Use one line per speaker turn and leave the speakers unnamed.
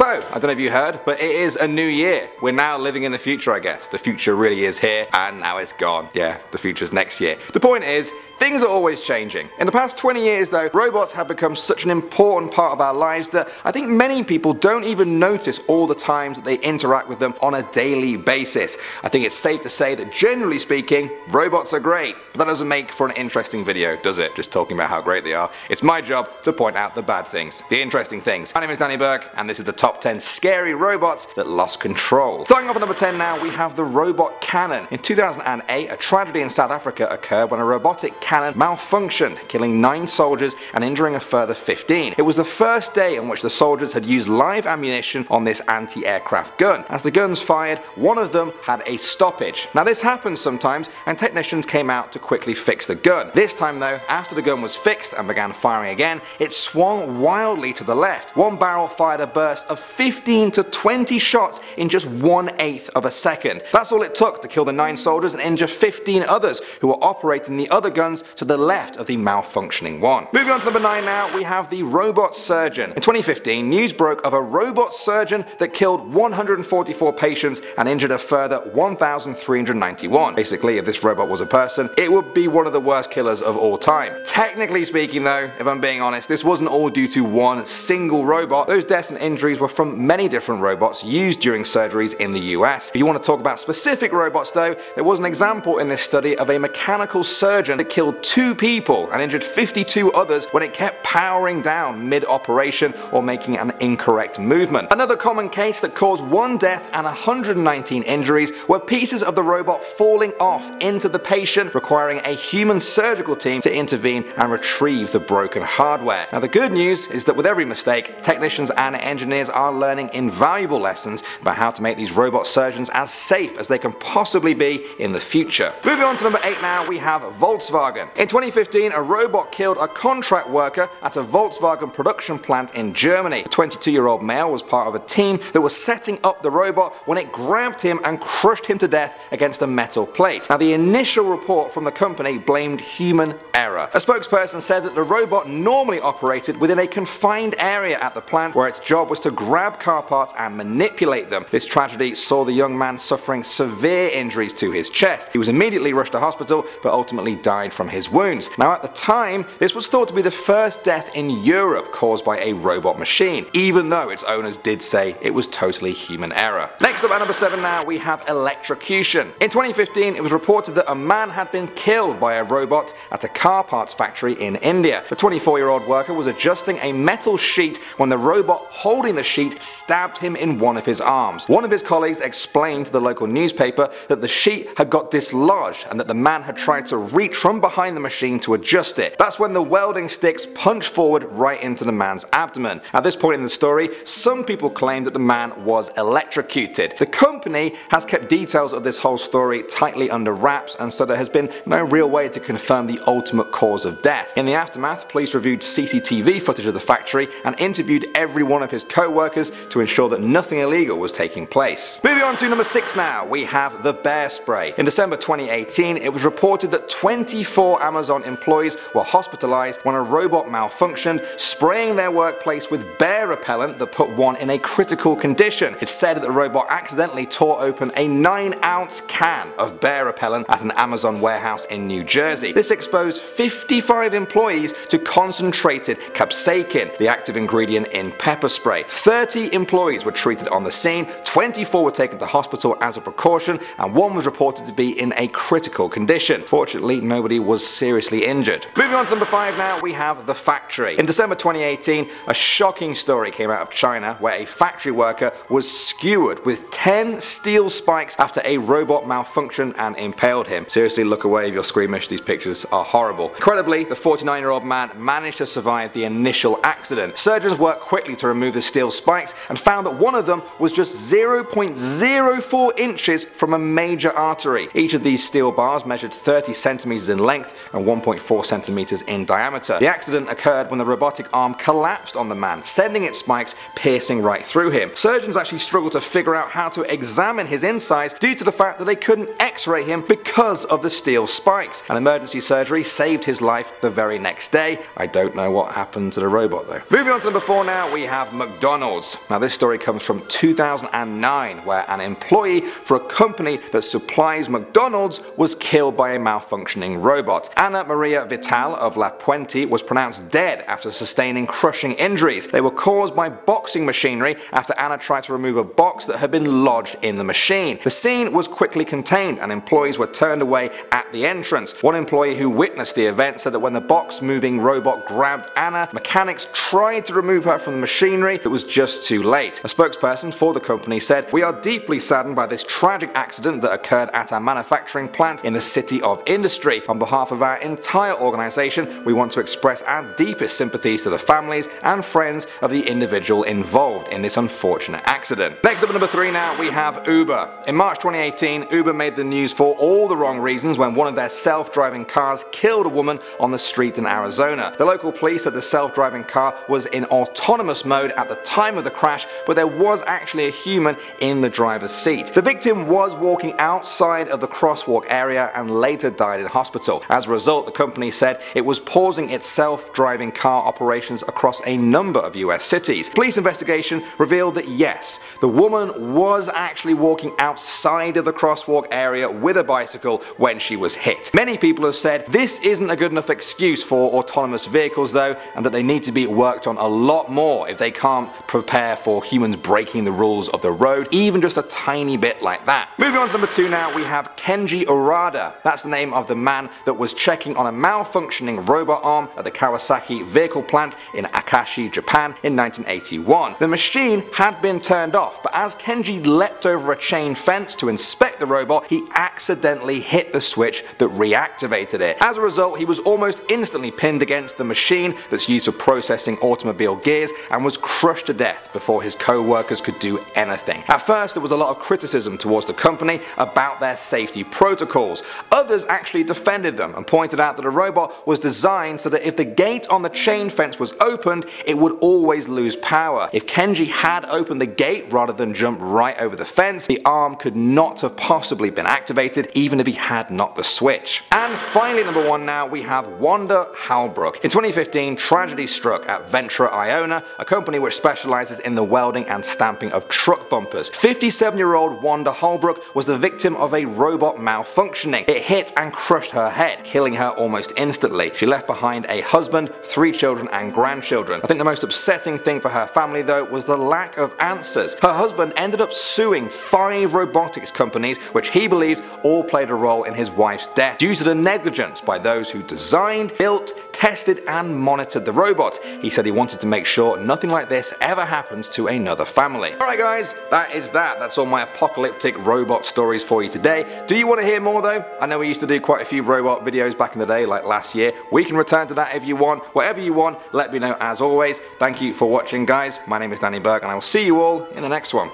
So, I don't know if you heard, but it is a new year. We're now living in the future, I guess. The future really is here, and now it's gone. Yeah, the future's next year. The point is, things are always changing. In the past 20 years, though, robots have become such an important part of our lives that I think many people don't even notice all the times that they interact with them on a daily basis. I think it's safe to say that generally speaking, robots are great, but that doesn't make for an interesting video, does it? Just talking about how great they are. It's my job to point out the bad things, the interesting things. My name is Danny Burke, and this is the top 10 scary robots that lost control. Starting off at number 10 now, we have the robot cannon. In 2008, a tragedy in South Africa occurred when a robotic cannon malfunctioned, killing 9 soldiers and injuring a further 15. It was the first day on which the soldiers had used live ammunition on this anti-aircraft gun. As the guns fired, one of them had a stoppage. Now this happens sometimes, and technicians came out to quickly fix the gun. This time though, after the gun was fixed and began firing again, it swung wildly to the left. One barrel fired a burst of 15 to 20 shots in just one eighth of a second. That's all it took to kill the 9 soldiers and injure 15 others who were operating the other guns to the left of the malfunctioning one. Moving on to number 9 now, we have the robot surgeon. In 2015, news broke of a robot surgeon that killed 144 patients and injured a further 1,391. Basically, if this robot was a person, it would be one of the worst killers of all time. Technically speaking though, if I'm being honest, this wasn't all due to one single robot. Those deaths and injuries were from many different robots used during surgeries in the US. If you want to talk about specific robots though, there was an example in this study of a mechanical surgeon that killed two people and injured 52 others when it kept powering down mid-operation or making an incorrect movement. Another common case that caused one death and 119 injuries were pieces of the robot falling off into the patient, requiring a human surgical team to intervene and retrieve the broken hardware. Now the good news is that with every mistake, technicians and engineers are learning invaluable lessons about how to make these robot surgeons as safe as they can possibly be in the future. Moving on to number 8 now, we have Volkswagen. In 2015, a robot killed a contract worker at a Volkswagen production plant in Germany. A 22 year old male was part of a team that was setting up the robot when it grabbed him and crushed him to death against a metal plate. Now the initial report from the company blamed human error. A spokesperson said that the robot normally operated within a confined area at the plant where its job was to grab car parts and manipulate them. This tragedy saw the young man suffering severe injuries to his chest. He was immediately rushed to hospital but ultimately died from his wounds. Now at the time, this was thought to be the first death in Europe caused by a robot machine, even though its owners did say it was totally human error. Next up at number 7 now we have electrocution. In 2015 it was reported that a man had been killed by a robot at a car parts factory in India. The 24 year old worker was adjusting a metal sheet when the robot holding the sheet stabbed him in one of his arms. One of his colleagues explained to the local newspaper that the sheet had got dislodged and that the man had tried to reach from behind the machine to adjust it. That's when the welding sticks punched forward right into the man's abdomen. At this point in the story, some people claim that the man was electrocuted. The company has kept details of this whole story tightly under wraps and so there has been no real way to confirm the ultimate cause of death. In the aftermath, police reviewed CCTV footage of the factory and interviewed every one of his co-workers to ensure that nothing illegal was taking place. Moving on to number 6 now, we have the bear spray. In December 2018, it was reported that 24 Amazon employees were hospitalized when a robot malfunctioned, spraying their workplace with bear repellent that put one in a critical condition. It's said that the robot accidentally tore open a 9 ounce can of bear repellent at an Amazon warehouse in New Jersey. This exposed 55 employees to concentrated capsaicin, the active ingredient in pepper spray. 30 employees were treated on the scene, 24 were taken to hospital as a precaution, and one was reported to be in a critical condition. Fortunately, nobody was seriously injured. Moving on to number 5 now, we have The Factory. In December 2018, a shocking story came out of China where a factory worker was skewered with 10 steel spikes after a robot malfunctioned and impaled him. Seriously, look away if you're squeamish, these pictures are horrible. Incredibly, the 49 year old man managed to survive the initial accident. Surgeons worked quickly to remove the steel spikes and found that one of them was just 0.04 inches from a major artery. Each of these steel bars measured 30 centimeters in length length and 1.4 centimeters in diameter. The accident occurred when the robotic arm collapsed on the man, sending its spikes piercing right through him. Surgeons actually struggled to figure out how to examine his insides due to the fact that they couldn't x-ray him because of the steel spikes. An emergency surgery saved his life the very next day. I don't know what happened to the robot though. Moving on to number 4 now, we have McDonald's. Now this story comes from 2009 where an employee for a company that supplies McDonald's was killed by a malfunctioning robot. Anna Maria Vital of La Puente was pronounced dead after sustaining crushing injuries. They were caused by boxing machinery after Anna tried to remove a box that had been lodged in the machine. The scene was quickly contained and employees were turned away at the entrance. One employee who witnessed the event said that when the box moving robot grabbed Anna, mechanics tried to remove her from the machinery but was just too late. A spokesperson for the company said, We are deeply saddened by this tragic accident that occurred at our manufacturing plant in the city of industry. On behalf of our entire organization, we want to express our deepest sympathies to the families and friends of the individual involved in this unfortunate accident. Next up number 3 now we have Uber. In March 2018, Uber made the news for all the wrong reasons when one of their self-driving cars killed a woman on the street in Arizona. The local police said the self-driving car was in autonomous mode at the time of the crash, but there was actually a human in the driver's seat. The victim was walking outside of the crosswalk area and later died in hospital. As a result, the company said it was pausing its self-driving car operations across a number of US cities. Police investigation revealed that yes, the woman was actually walking outside of the crosswalk area with a bicycle when she was hit. Many people have said this isn't a good enough excuse for autonomous vehicles though and that they need to be worked on a lot more if they can't prepare for humans breaking the rules of the road, even just a tiny bit like that. Moving on to number 2 now we have Kenji Urada. That's the name of the man that was checking on a malfunctioning robot arm at the Kawasaki vehicle plant in Akashi, Japan in 1981. The machine had been turned off, but as Kenji leapt over a chain fence to inspect the robot, he accidentally hit the switch that reactivated it. As a result, he was almost instantly pinned against the machine that's used for processing automobile gears and was crushed to death before his co-workers could do anything. At first, there was a lot of criticism towards the company about their safety protocols. Others actually defended them and pointed out that a robot was designed so that if the gate on the chain fence was opened, it would always lose power. If Kenji had opened the gate rather than jump right over the fence, the arm could not have possibly been activated even if he had not the switch. And finally number one now we have Wanda Holbrook. In 2015 tragedy struck at Ventra Ionia, a company which specializes in the welding and stamping of truck bumpers. 57 year old Wanda Holbrook was the victim of a robot malfunctioning. It hit and crushed her head, killing her almost instantly. She left behind a husband, three children and grandchildren. I think the most upsetting thing for her family though was the lack of answers. Her husband ended up suing five robotics companies which he believed all played a role in his wife's death due to the negligence by those who designed, built, tested and monitored the robot. He said he wanted to make sure nothing like this ever happens to another family. Alright guys, that is that. That's all my apocalyptic robot stories for you today. Do you want to hear more though? I know we used to do quite a few robot videos back in the day like last year. We can return to that if you want. Whatever you want, let me know as always. Thank you for watching guys. My name is Danny Burke and I will see you all in the next one.